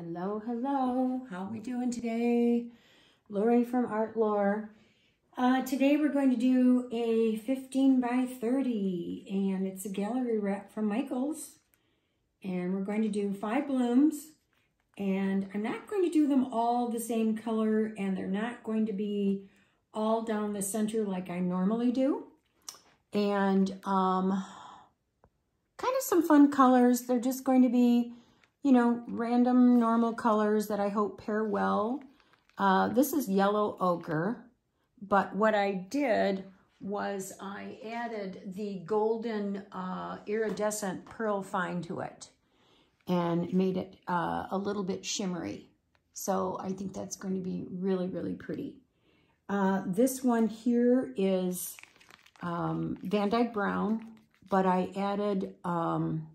Hello, hello. How are we doing today? Lori from ArtLor. Uh, today we're going to do a 15 by 30 and it's a gallery wrap from Michaels. And we're going to do five blooms and I'm not going to do them all the same color and they're not going to be all down the center like I normally do. And um, kind of some fun colors. They're just going to be, you know, random normal colors that I hope pair well. Uh, this is yellow ochre, but what I did was I added the golden uh, iridescent pearl fine to it and made it uh, a little bit shimmery. So I think that's going to be really, really pretty. Uh, this one here is um, Van Dyke Brown, but I added um,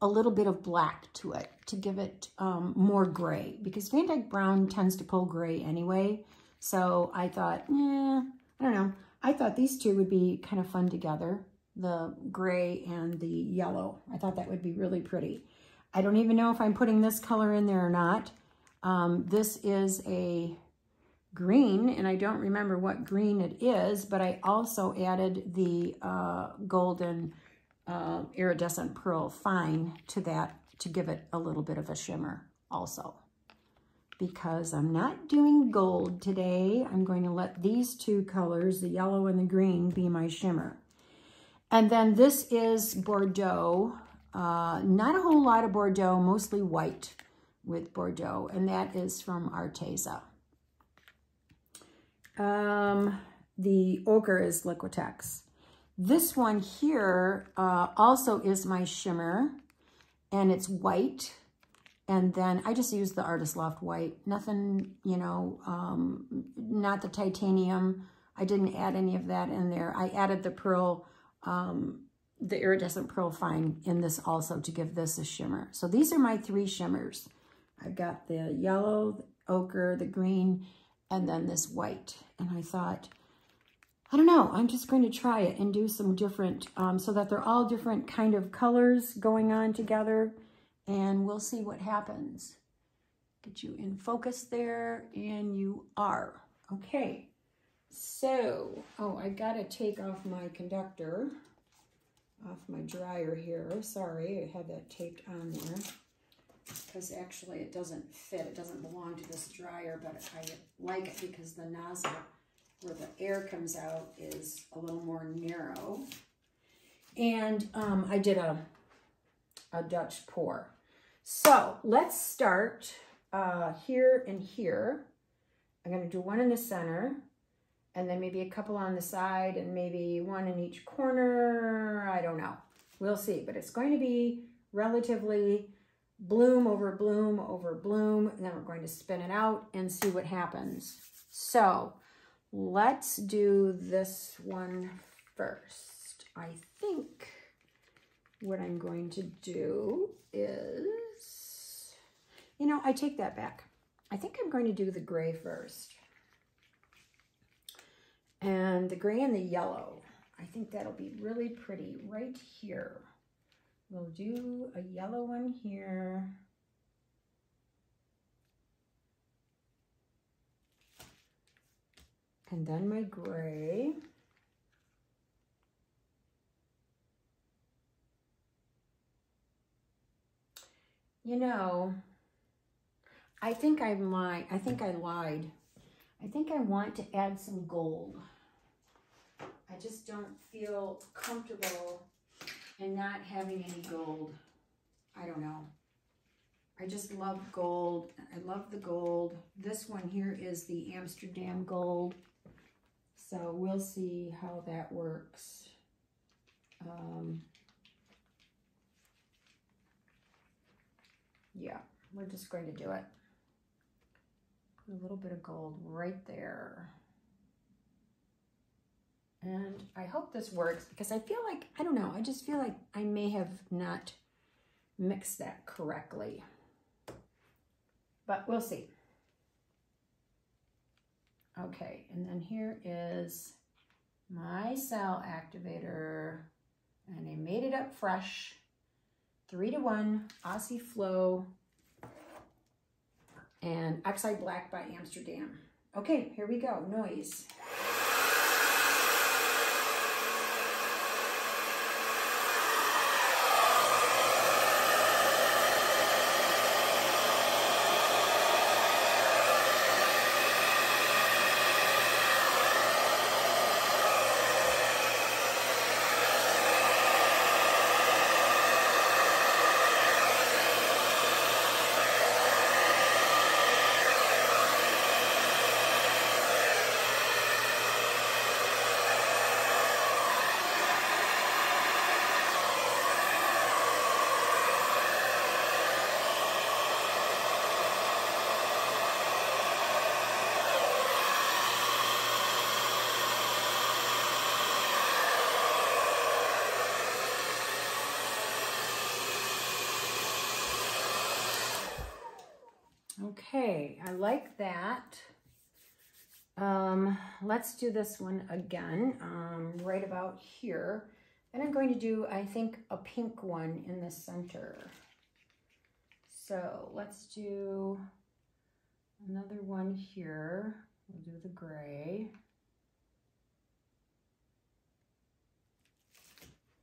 a little bit of black to it to give it um, more gray because Van Dyke Brown tends to pull gray anyway. So I thought, eh, I don't know. I thought these two would be kind of fun together, the gray and the yellow. I thought that would be really pretty. I don't even know if I'm putting this color in there or not. Um, this is a green, and I don't remember what green it is, but I also added the uh, golden uh, iridescent pearl fine to that to give it a little bit of a shimmer also. Because I'm not doing gold today, I'm going to let these two colors, the yellow and the green, be my shimmer. And then this is Bordeaux. Uh, not a whole lot of Bordeaux, mostly white with Bordeaux, and that is from Arteza. Um, the ochre is Liquitex. This one here uh, also is my shimmer, and it's white. And then I just used the Artist Loft white. Nothing, you know, um, not the titanium. I didn't add any of that in there. I added the pearl, um, the iridescent pearl fine in this also to give this a shimmer. So these are my three shimmers. I've got the yellow, the ochre, the green, and then this white. And I thought, I don't know, I'm just going to try it and do some different, um, so that they're all different kind of colors going on together. And we'll see what happens. Get you in focus there, and you are. Okay, so, oh, I got to take off my conductor, off my dryer here. Sorry, I had that taped on there because actually it doesn't fit. It doesn't belong to this dryer, but I like it because the nozzle where the air comes out is a little more narrow. And um, I did a, a Dutch pour. So let's start uh, here and here. I'm going to do one in the center and then maybe a couple on the side and maybe one in each corner. I don't know. We'll see. But it's going to be relatively bloom over bloom over bloom. And then we're going to spin it out and see what happens. So let's do this one first. I think what I'm going to do is, you know, I take that back. I think I'm going to do the gray first. And the gray and the yellow. I think that'll be really pretty right here. We'll do a yellow one here. And then my gray. You know, I think I lied. I think I lied. I think I want to add some gold. I just don't feel comfortable and not having any gold. I don't know. I just love gold. I love the gold. This one here is the Amsterdam gold. So we'll see how that works. Um, yeah, we're just going to do it. Put a little bit of gold right there. And I hope this works because I feel like, I don't know, I just feel like I may have not mixed that correctly. But we'll see. Okay, and then here is my cell activator. And I made it up fresh. Three to one, Aussie Flow. and Oxide Black by Amsterdam. Okay, here we go, noise. Okay, I like that. Um, let's do this one again, um, right about here. And I'm going to do, I think, a pink one in the center. So let's do another one here. We'll do the gray.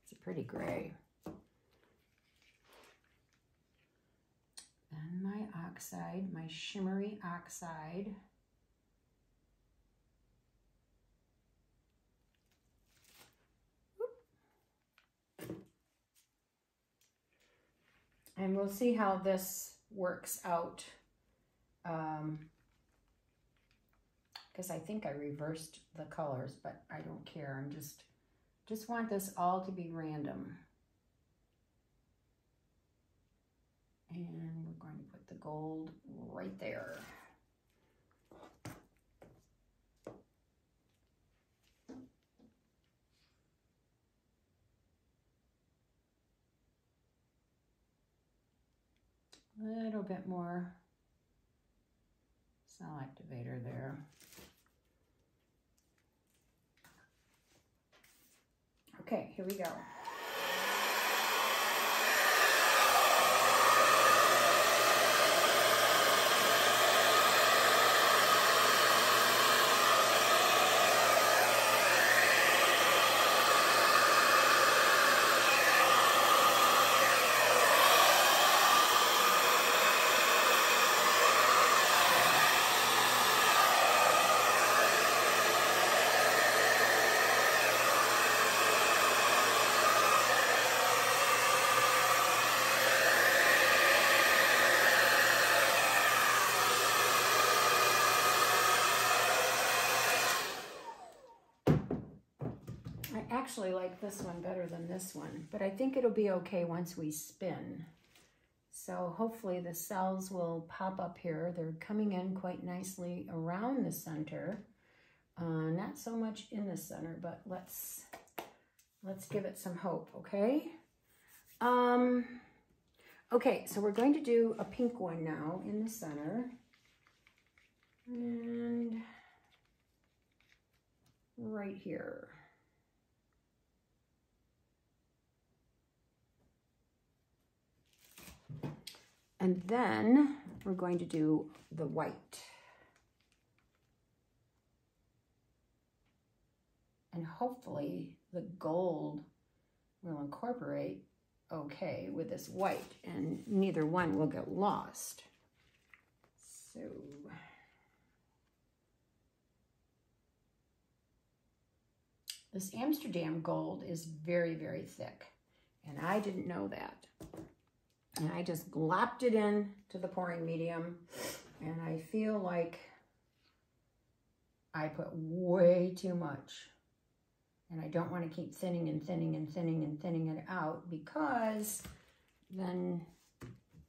It's a pretty gray. Then my oxide, my shimmery oxide. And we'll see how this works out. Um, because I think I reversed the colors, but I don't care. I'm just, just want this all to be random. And we're going to the gold right there. A little bit more cell activator there. Okay, here we go. Actually like this one better than this one, but I think it'll be okay once we spin. So hopefully the cells will pop up here. They're coming in quite nicely around the center. Uh, not so much in the center, but let's let's give it some hope, okay? Um, okay, so we're going to do a pink one now in the center. And right here. And then we're going to do the white. And hopefully the gold will incorporate okay with this white and neither one will get lost. So this Amsterdam gold is very, very thick and I didn't know that. And I just glopped it in to the pouring medium. And I feel like I put way too much. And I don't want to keep thinning and thinning and thinning and thinning it out because then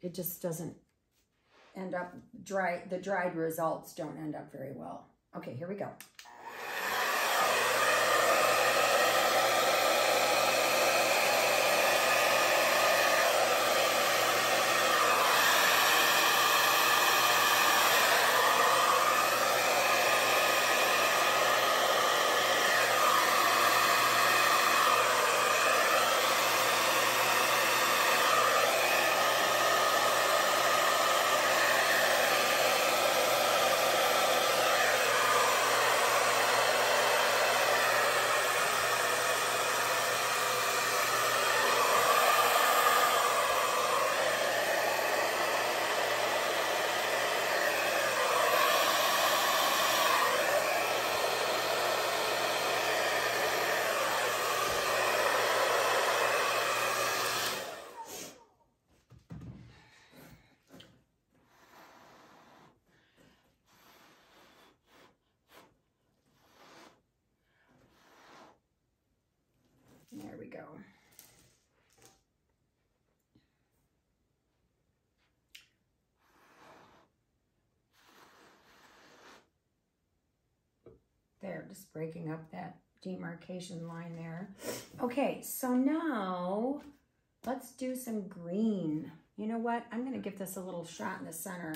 it just doesn't end up dry. The dried results don't end up very well. Okay, here we go. Just breaking up that demarcation line there. Okay, so now let's do some green. You know what? I'm going to give this a little shot in the center.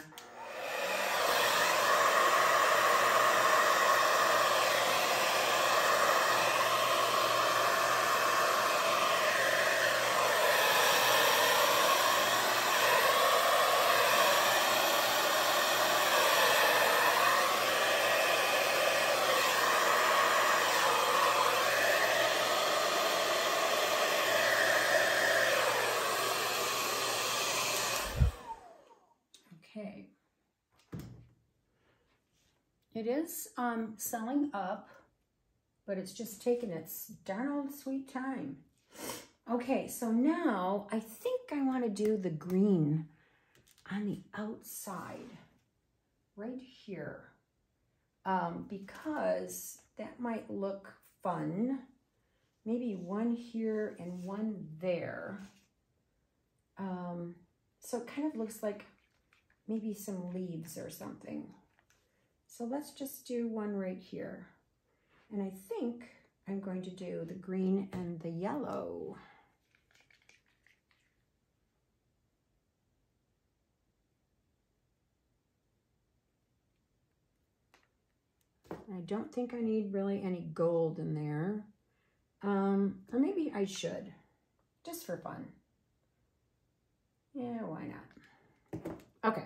It is um, celling up, but it's just taking its darn old sweet time. Okay, so now I think I want to do the green on the outside, right here, um, because that might look fun. Maybe one here and one there. Um, so it kind of looks like maybe some leaves or something. So let's just do one right here. And I think I'm going to do the green and the yellow. I don't think I need really any gold in there. Um, or maybe I should, just for fun. Yeah, why not? Okay.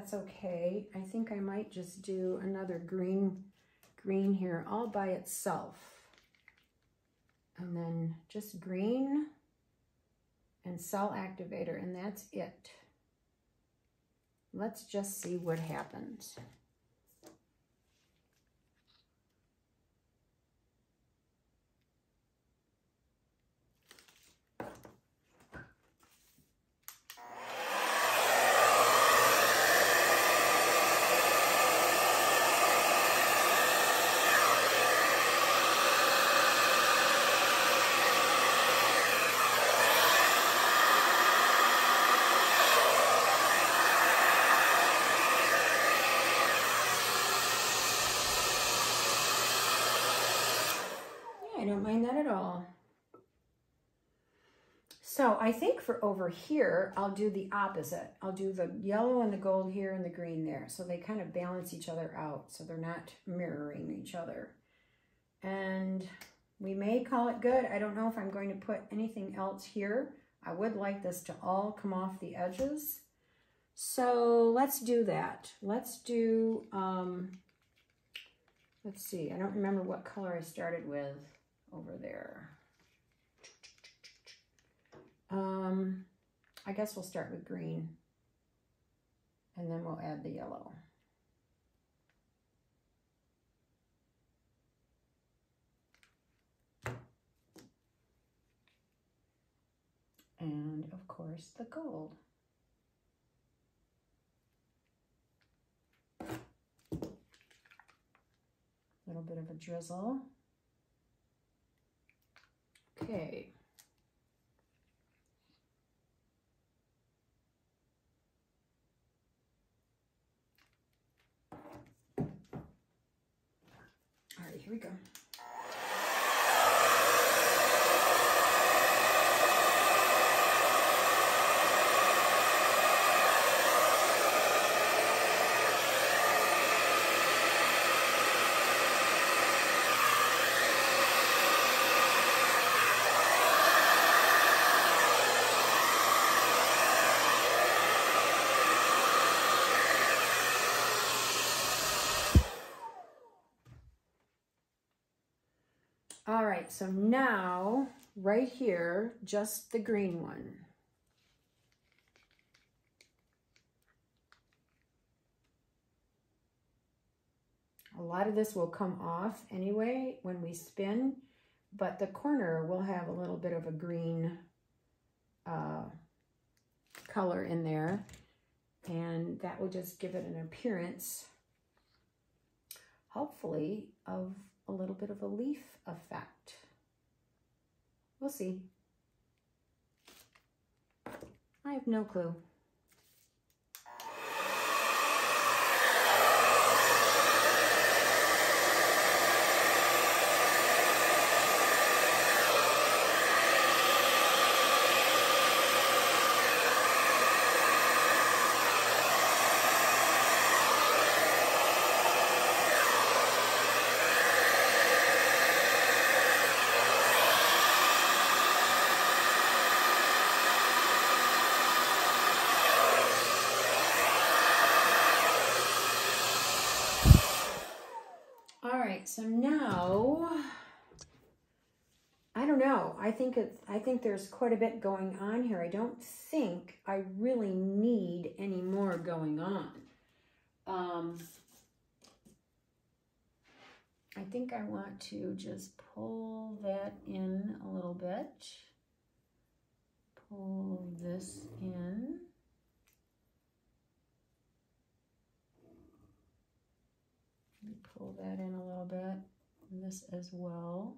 that's okay. I think I might just do another green, green here all by itself. And then just green and cell activator, and that's it. Let's just see what happens. So I think for over here, I'll do the opposite. I'll do the yellow and the gold here and the green there. So they kind of balance each other out. So they're not mirroring each other. And we may call it good. I don't know if I'm going to put anything else here. I would like this to all come off the edges. So let's do that. Let's do, um, let's see. I don't remember what color I started with over there. Um, I guess we'll start with green and then we'll add the yellow. And of course the gold. A little bit of a drizzle. Okay. Here we go. So now right here, just the green one. A lot of this will come off anyway when we spin, but the corner will have a little bit of a green uh, color in there. And that will just give it an appearance, hopefully, of a little bit of a leaf effect. We'll see. I have no clue. right, so now, I don't know. I think it's, I think there's quite a bit going on here. I don't think I really need any more going on. Um, I think I want to just pull that in a little bit. Pull this in. pull that in a little bit. And this as well.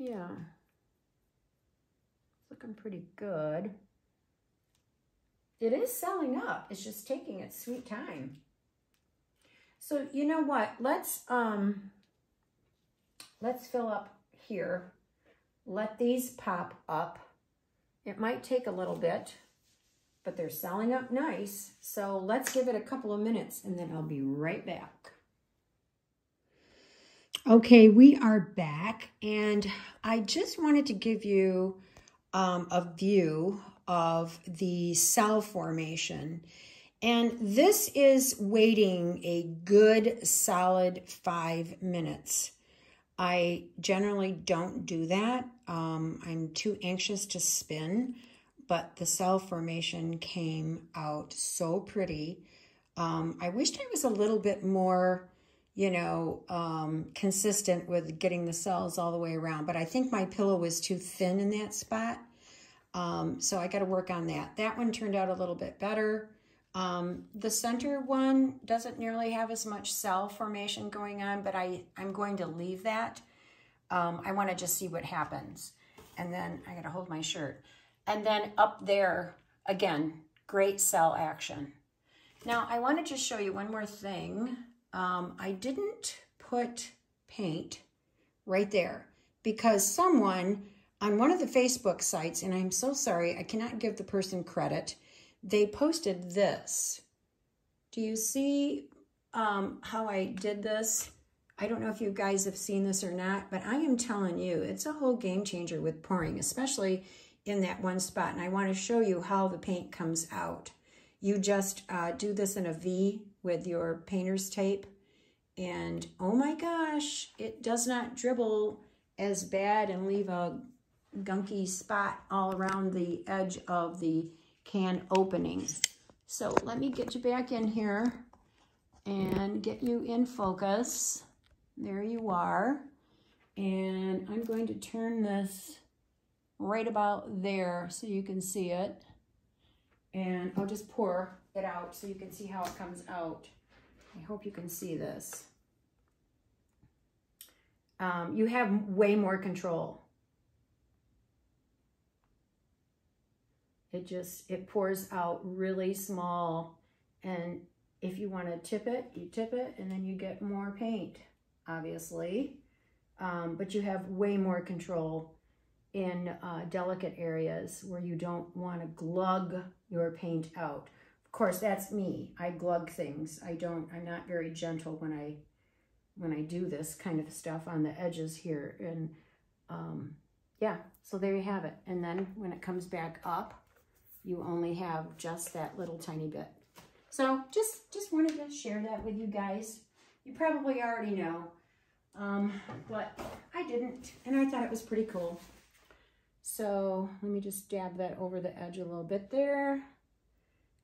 Yeah, it's looking pretty good. It is celling up. It's just taking its sweet time. So you know what? Let's um, let's fill up here let these pop up. It might take a little bit, but they're celling up nice. So let's give it a couple of minutes and then I'll be right back. Okay, we are back and I just wanted to give you um, a view of the cell formation. And this is waiting a good solid five minutes. I generally don't do that. Um, I'm too anxious to spin, but the cell formation came out so pretty. Um, I wished I was a little bit more, you know, um, consistent with getting the cells all the way around, but I think my pillow was too thin in that spot. Um, so I got to work on that. That one turned out a little bit better. Um, the center one doesn't nearly have as much cell formation going on, but I, I'm going to leave that. Um, I want to just see what happens. And then I got to hold my shirt. And then up there, again, great cell action. Now, I want to just show you one more thing. Um, I didn't put paint right there because someone on one of the Facebook sites, and I'm so sorry, I cannot give the person credit, they posted this. Do you see um, how I did this? I don't know if you guys have seen this or not, but I am telling you, it's a whole game changer with pouring, especially in that one spot. And I want to show you how the paint comes out. You just uh, do this in a V with your painter's tape. And oh my gosh, it does not dribble as bad and leave a gunky spot all around the edge of the can opening. So let me get you back in here and get you in focus. There you are. And I'm going to turn this right about there so you can see it. And I'll just pour it out so you can see how it comes out. I hope you can see this. Um, you have way more control. It just, it pours out really small. And if you want to tip it, you tip it and then you get more paint, obviously. Um, but you have way more control in uh, delicate areas where you don't want to glug your paint out. Of course, that's me. I glug things. I don't, I'm not very gentle when I, when I do this kind of stuff on the edges here. And um, yeah, so there you have it. And then when it comes back up, you only have just that little tiny bit. So just, just wanted to share that with you guys. You probably already know, um, but I didn't, and I thought it was pretty cool. So let me just dab that over the edge a little bit there,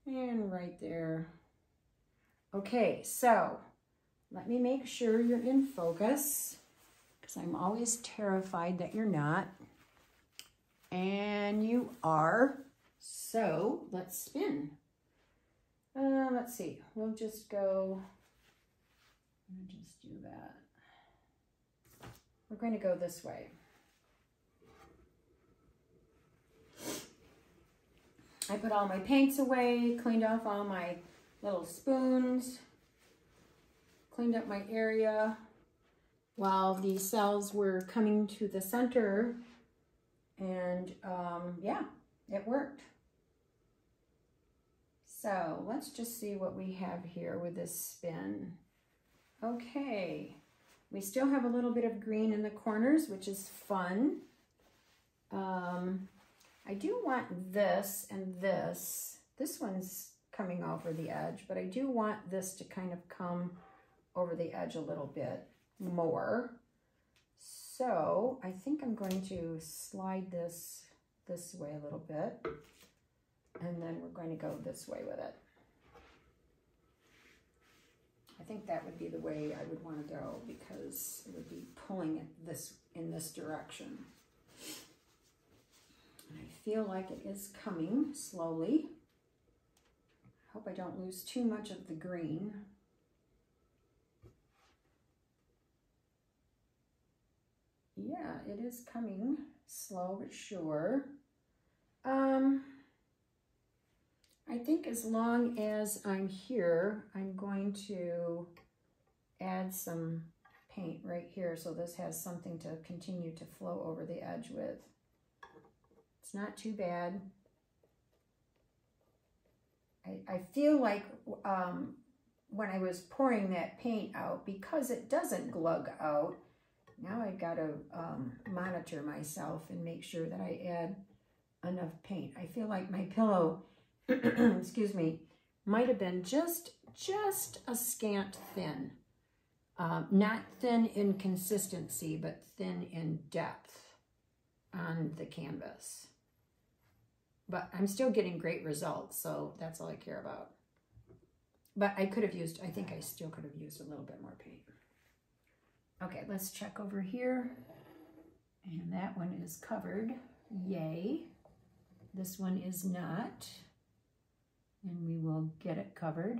and right there. Okay, so let me make sure you're in focus, because I'm always terrified that you're not. And you are. So let's spin. Uh, let's see, we'll just go, just do that. We're going to go this way. I put all my paints away, cleaned off all my little spoons, cleaned up my area while the cells were coming to the center. And um, yeah, it worked. So let's just see what we have here with this spin. Okay, we still have a little bit of green in the corners, which is fun. Um, I do want this and this. This one's coming over the edge, but I do want this to kind of come over the edge a little bit more. So I think I'm going to slide this this way a little bit. And then we're going to go this way with it. I think that would be the way I would want to go because it would be pulling it this in this direction. I feel like it is coming slowly. I hope I don't lose too much of the green. Yeah, it is coming slow but sure. Um, I think as long as I'm here, I'm going to add some paint right here so this has something to continue to flow over the edge with. It's not too bad. I, I feel like um, when I was pouring that paint out, because it doesn't glug out, now I've got to um, monitor myself and make sure that I add enough paint. I feel like my pillow excuse me, might have been just, just a scant thin. Um, not thin in consistency, but thin in depth on the canvas. But I'm still getting great results, so that's all I care about. But I could have used, I think I still could have used a little bit more paint. Okay, let's check over here. And that one is covered. Yay. This one is not and we will get it covered.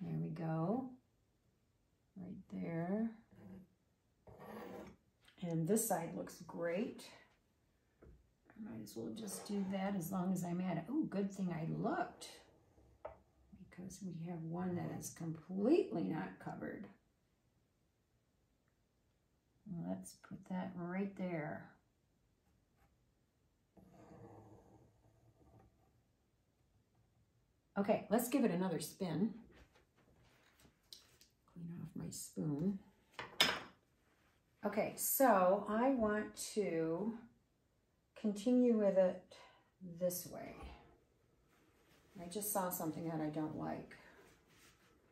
There we go, right there. And this side looks great. Might as well just do that as long as I'm at it. Oh, good thing I looked because we have one that is completely not covered. Let's put that right there. Okay, let's give it another spin. Clean off my spoon. Okay, so I want to continue with it this way. I just saw something that I don't like.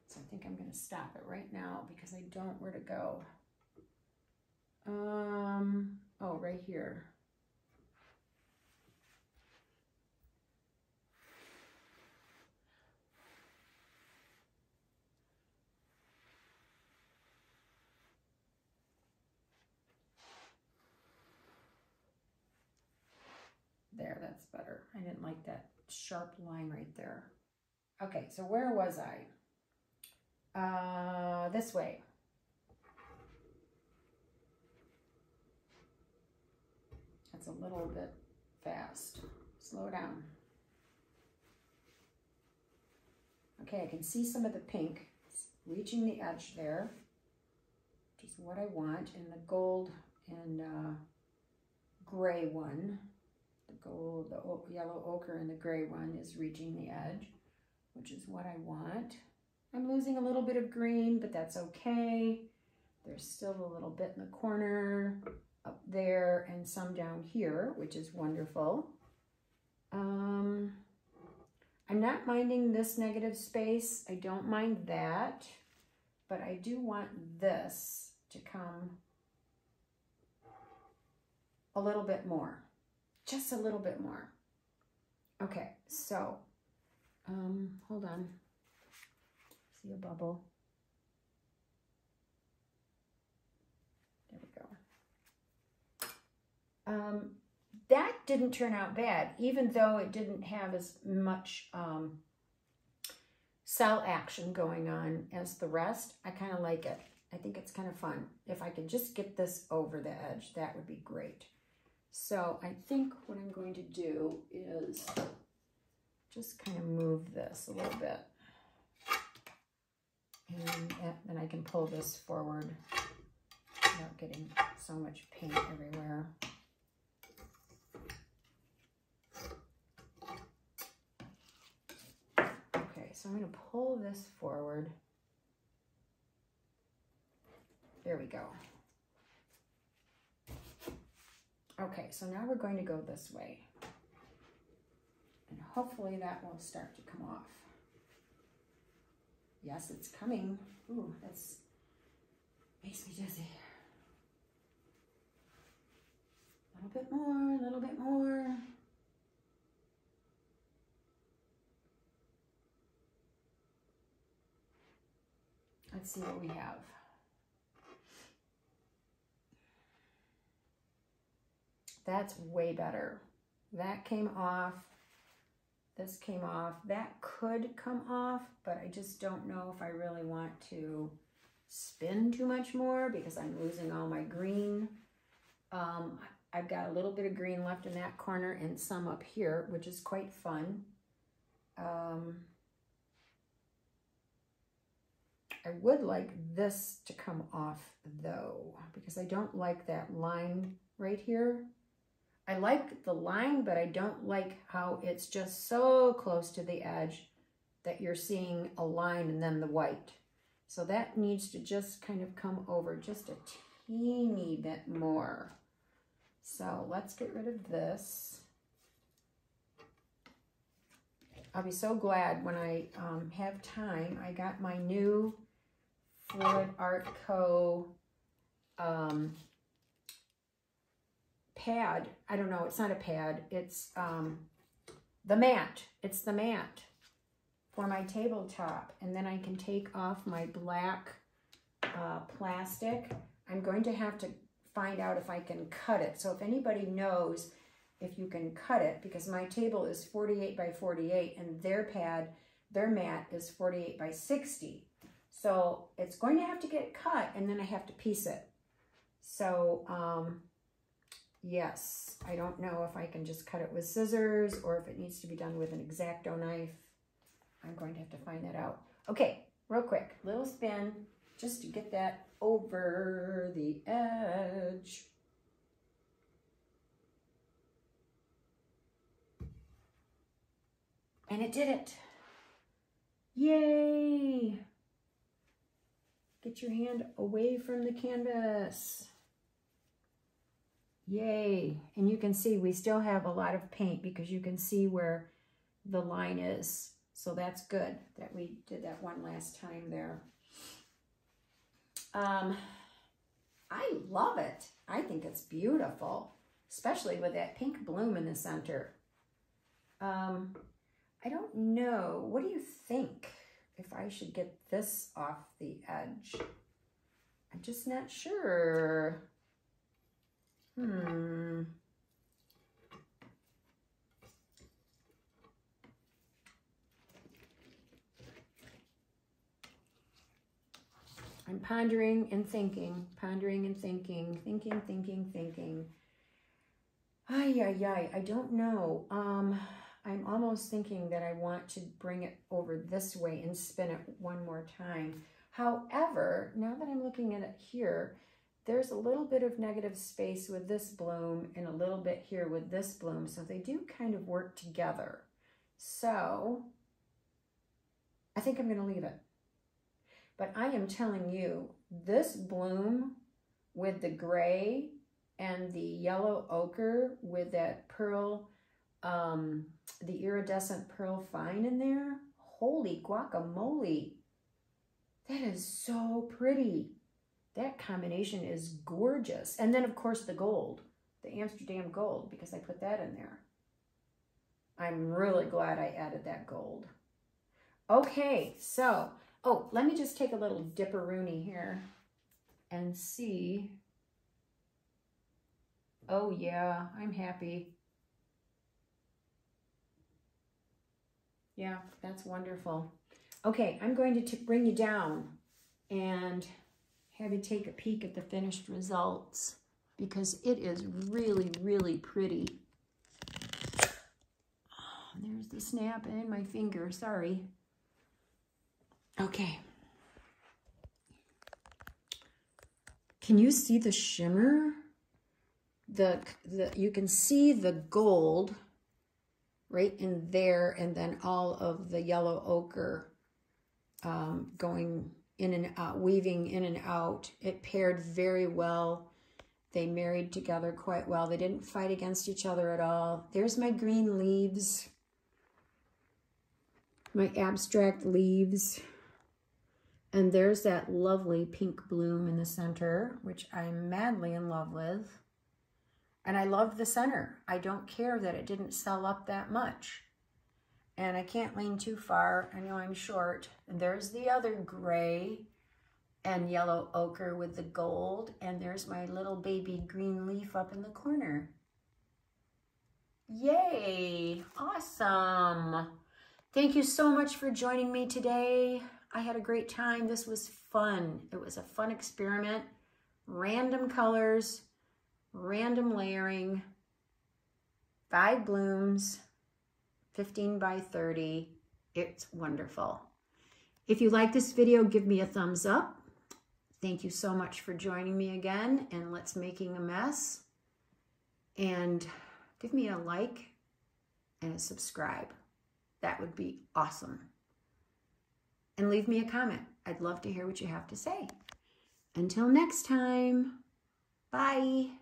So I think I'm going to stop it right now because I don't know where to go. Um, oh, right here. There, that's better. I didn't like that sharp line right there. Okay, so where was I? Uh, this way. That's a little bit fast. Slow down. Okay, I can see some of the pink. It's reaching the edge there, which is what I want. And the gold and uh, gray one gold, the yellow ochre and the gray one is reaching the edge, which is what I want. I'm losing a little bit of green, but that's okay. There's still a little bit in the corner up there and some down here, which is wonderful. Um, I'm not minding this negative space. I don't mind that, but I do want this to come a little bit more, just a little bit more. Okay, so, um, hold on. See a bubble. There we go. Um, that didn't turn out bad, even though it didn't have as much um, cell action going on as the rest. I kind of like it. I think it's kind of fun. If I could just get this over the edge, that would be great. So I think what I'm going to do is just kind of move this a little bit. And then I can pull this forward without getting so much paint everywhere. Okay, so I'm going to pull this forward. There we go. Okay, so now we're going to go this way. And hopefully that will start to come off. Yes, it's coming. Ooh, that's makes me dizzy. A little bit more, a little bit more. Let's see what we have. That's way better. That came off. This came off. That could come off, but I just don't know if I really want to spin too much more because I'm losing all my green. Um, I've got a little bit of green left in that corner and some up here, which is quite fun. Um, I would like this to come off though, because I don't like that line right here. I like the line, but I don't like how it's just so close to the edge that you're seeing a line and then the white. So that needs to just kind of come over just a teeny bit more. So let's get rid of this. I'll be so glad when I um, have time. I got my new Fluid Art Co. Um, pad. I don't know. It's not a pad. It's um, the mat. It's the mat for my tabletop. And then I can take off my black uh, plastic. I'm going to have to find out if I can cut it. So if anybody knows if you can cut it, because my table is 48 by 48 and their pad, their mat is 48 by 60. So it's going to have to get cut and then I have to piece it. So um, yes, I don't know if I can just cut it with scissors or if it needs to be done with an X-Acto knife. I'm going to have to find that out. Okay, real quick, little spin just to get that over the edge. And it did it. Yay! Get your hand away from the canvas. Yay. And you can see we still have a lot of paint because you can see where the line is. So that's good that we did that one last time there. Um, I love it. I think it's beautiful, especially with that pink bloom in the center. Um, I don't know. What do you think? if I should get this off the edge. I'm just not sure. Hmm. I'm pondering and thinking, pondering and thinking, thinking, thinking, thinking. Ay, ay, ay, I don't know. Um, I'm almost thinking that I want to bring it over this way and spin it one more time. However, now that I'm looking at it here, there's a little bit of negative space with this bloom and a little bit here with this bloom. So they do kind of work together. So I think I'm going to leave it. But I am telling you, this bloom with the gray and the yellow ochre with that pearl um, the iridescent pearl fine in there. Holy guacamole. That is so pretty. That combination is gorgeous. And then, of course, the gold, the Amsterdam gold, because I put that in there. I'm really glad I added that gold. Okay, so, oh, let me just take a little dipperoonie here and see. Oh, yeah, I'm happy. Yeah, that's wonderful. Okay, I'm going to bring you down and have you take a peek at the finished results because it is really, really pretty. Oh, there's the snap in my finger, sorry. Okay. Can you see the shimmer? The, the You can see the gold right in there and then all of the yellow ochre um, going in and out, weaving in and out. It paired very well. They married together quite well. They didn't fight against each other at all. There's my green leaves, my abstract leaves. And there's that lovely pink bloom in the center, which I'm madly in love with. And I love the center. I don't care that it didn't cell up that much. And I can't lean too far. I know I'm short. And there's the other gray and yellow ochre with the gold. And there's my little baby green leaf up in the corner. Yay! Awesome! Thank you so much for joining me today. I had a great time. This was fun. It was a fun experiment. Random colors, random layering, five blooms, 15 by 30. It's wonderful. If you like this video, give me a thumbs up. Thank you so much for joining me again and Let's Making a Mess. And give me a like and a subscribe. That would be awesome. And leave me a comment. I'd love to hear what you have to say. Until next time, bye.